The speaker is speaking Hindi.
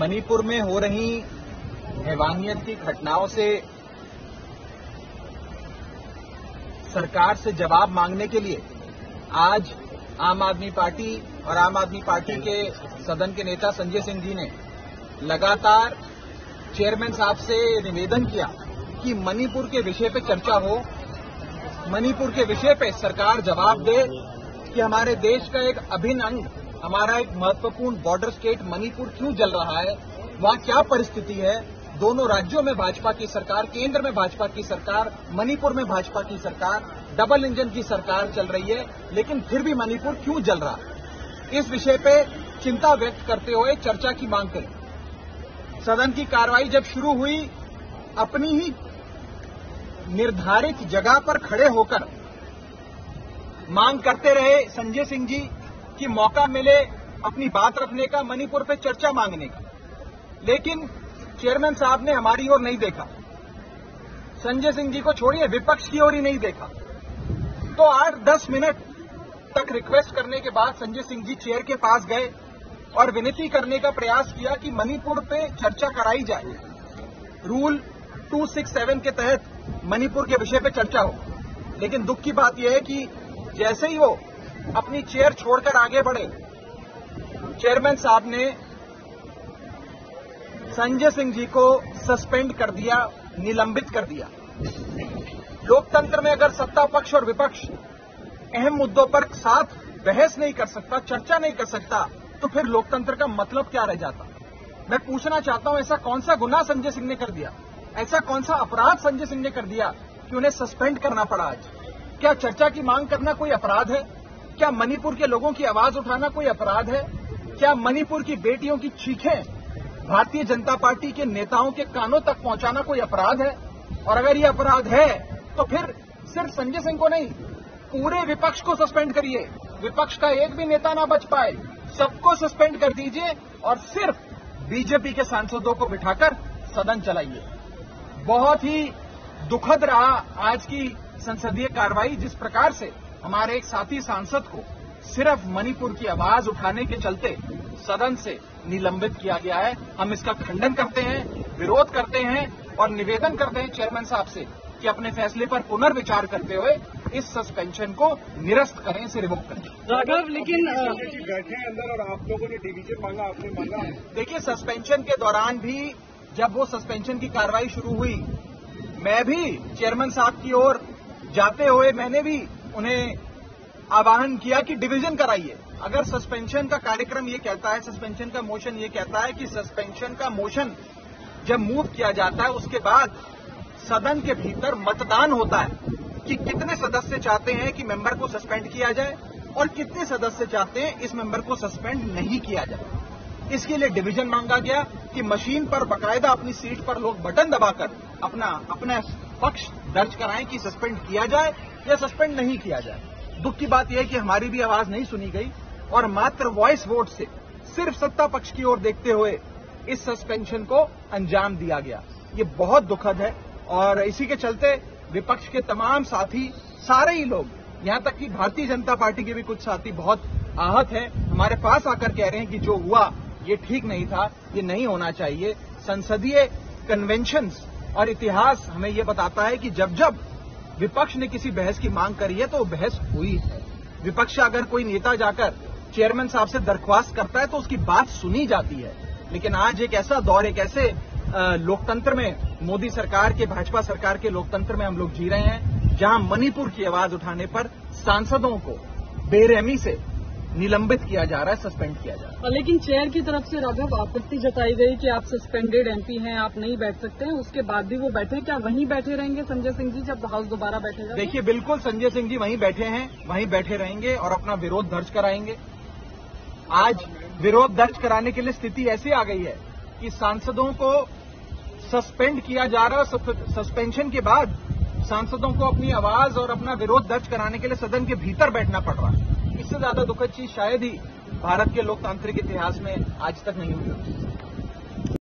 मणिपुर में हो रही हैवानियत की घटनाओं से सरकार से जवाब मांगने के लिए आज आम आदमी पार्टी और आम आदमी पार्टी के सदन के नेता संजय सिंह जी ने लगातार चेयरमैन साहब से निवेदन किया कि मणिपुर के विषय पर चर्चा हो, मणिपुर के विषय पर सरकार जवाब दे कि हमारे देश का एक अभिन्न अंग हमारा एक महत्वपूर्ण बॉर्डर स्टेट मणिपुर क्यों जल रहा है? वहाँ क्या परिस्थिति है? दोनों राज्यों में भाजपा की सरकार, केंद्र में भाजपा की सरकार, मणिपुर में भाजपा की सरकार डबल इंजन की सरकार चल रही है, लेकिन फिर भी मणिपुर क्यों जल रहा है? इस विषय पे चिंता व्यक्त करते हुए चर्चा की मांग करी। सदन की कार्रवाई जब शुरू हुई, अपनी ही निर्धारित जगह पर खड़े होकर मांग करते रहे संजय सिंह जी। कि मौका मिले अपनी बात रखने का, मणिपुर पे चर्चा मांगने का। लेकिन चेयरमैन साहब ने हमारी ओर नहीं देखा। संजय सिंह जी को छोड़िए, विपक्ष की ओर ही नहीं देखा। तो आठ दस मिनट तक रिक्वेस्ट करने के बाद संजय सिंह जी चेयर के पास गए और विनती करने का प्रयास किया कि मणिपुर पे चर्चा कराई जाए। रूल 267 के तहत मणिपुर के विषय पे चर्चा हो। लेकिन दुख की बात यह है कि जैसे ही वो अपनी चेयर छोड़कर आगे बढ़े। चेयरमैन साहब ने संजय सिंह जी को सस्पेंड कर दिया, निलंबित कर दिया। लोकतंत्र में अगर सत्ता पक्ष और विपक्ष अहम मुद्दों पर साथ बहस नहीं कर सकता, चर्चा नहीं कर सकता तो फिर लोकतंत्र का मतलब क्या रह जाता? मैं पूछना चाहता हूँ, ऐसा कौन सा गुना संजय सिंह ने कर दिया? ऐसा कौन सा अपराध संजय सिंह ने कर दिया कि उन्हें सस्पेंड करना पड़ा आज? क्या चर्चा की मांग करना कोई अपराध है? क्या मणिपुर के लोगों की आवाज़ उठाना कोई अपराध है? क्या मणिपुर की बेटियों की चीखें भारतीय जनता पार्टी के नेताओं के कानों तक पहुंचाना कोई अपराध है? और अगर ये अपराध है तो फिर सिर्फ़ संजय सिंह को नहीं, पूरे विपक्ष को सस्पेंड करिए। विपक्ष का एक भी नेता ना बच पाए। सबको सस्पेंड कर दीजिए और सिर्फ़ बीजेपी के सांसदों को बिठाकर सदन चलाइए। बहुत ही दुखद रहा आज की संसदीय कार्रवाई जिस प्रकार से हमारे एक साथी सांसद को सिर्फ़ मणिपुर की आवाज़ उठाने के चलते सदन से निलंबित किया गया है। हम इसका खंडन करते हैं विरोध करते हैं और निवेदन करते हैं चेयरमैन साहब से कि अपने फैसले पर पुनर्विचार करते हुए इस सस्पेंशन को निरस्त करें इसे रिवोक करें। राघव लेकिन बैठे अंदर और आप लोगों ने डिवीज़न मांगा आपने मांगा देखिए सस्पेंशन के दौरान भी जब वो सस्पेंशन की कार्रवाई शुरू हुई मैं भी चेयरमैन साहब की ओर जाते हुए मैंने भी उन्हें आह्वान किया कि डिवीज़न कराइए। अगर सस्पेंशन का कार्यक्रम ये कहता है, सस्पेंशन का मोशन ये कहता है कि सस्पेंशन का मोशन जब मूव किया जाता है, उसके बाद सदन के भीतर मतदान होता है कि कितने सदस्य चाहते हैं कि मेंबर को सस्पेंड किया जाए और कितने सदस्य चाहते हैं इस मेंबर को सस्पेंड नहीं किया जाए। इसके लिए डिवीज़न मांगा गया कि मशीन पर बकायदा अपनी सीट पर लोग बटन दबाकर अपना अपना पक्ष दर्ज कराएँ कि सस्पेंड किया जाए या सस्पेंड नहीं किया जाए। दुख की बात यह है कि हमारी भी आवाज़ नहीं सुनी गई और मात्र वॉइस वोट से सिर्फ़ सत्ता पक्ष की ओर देखते हुए इस सस्पेंशन को अंजाम दिया गया। ये बहुत दुखद है और इसी के चलते विपक्ष के तमाम साथी, सारे ही लोग, यहाँ तक कि भारतीय जनता पार्टी के भी कुछ साथी बहुत आहत हैं। हमारे पास आकर कह रहे हैं कि जो हुआ, ये ठीक नहीं था, ये नहीं होना चाहिए। संसदीय कन्वेंशंस और इतिहास हमें ये बताता है कि जब जब विपक्ष ने किसी बहस की मांग करी है तो बहस हुई है। विपक्ष अगर कोई नेता जाकर चेयरमैन साहब से दरख्वास्त करता है तो उसकी बात सुनी जाती है। लेकिन आज एक ऐसा दौर, एक ऐसे लोकतंत्र में, मोदी सरकार के, भाजपा सरकार के लोकतंत्र में हम लोग जी रहे हैं, जहाँ मणिपुर की आवाज़ उठाने पर सांसदों को, बेरहमी से निलंबित किया जा रहा है सस्पेंड किया जा रहा है। लेकिन चेयर की तरफ़ से राघव आपत्ति जताई गई कि आप सस्पेंडेड एमपी हैं आप नहीं बैठ सकते हैं। उसके बाद भी वो बैठे क्या वहीं बैठे रहेंगे संजय सिंह जी जब हाउस दोबारा बैठेगा देखिए बिल्कुल संजय सिंह जी वहीं बैठे हैं वहीं बैठे रहेंगे और अपना विरोध दर्ज कराएँगे। आज विरोध दर्ज कराने के लिए स्थिति ऐसी आ गई है कि सांसदों को सस्पेंड किया जा रहा है सस्पेंशन के बाद सांसदों को अपनी आवाज़ और अपना विरोध दर्ज कराने के लिए सदन के भीतर बैठना पड़ रहा है। इससे ज़्यादा दुखद चीज़ शायद ही भारत के लोकतांत्रिक इतिहास में आज तक नहीं हुई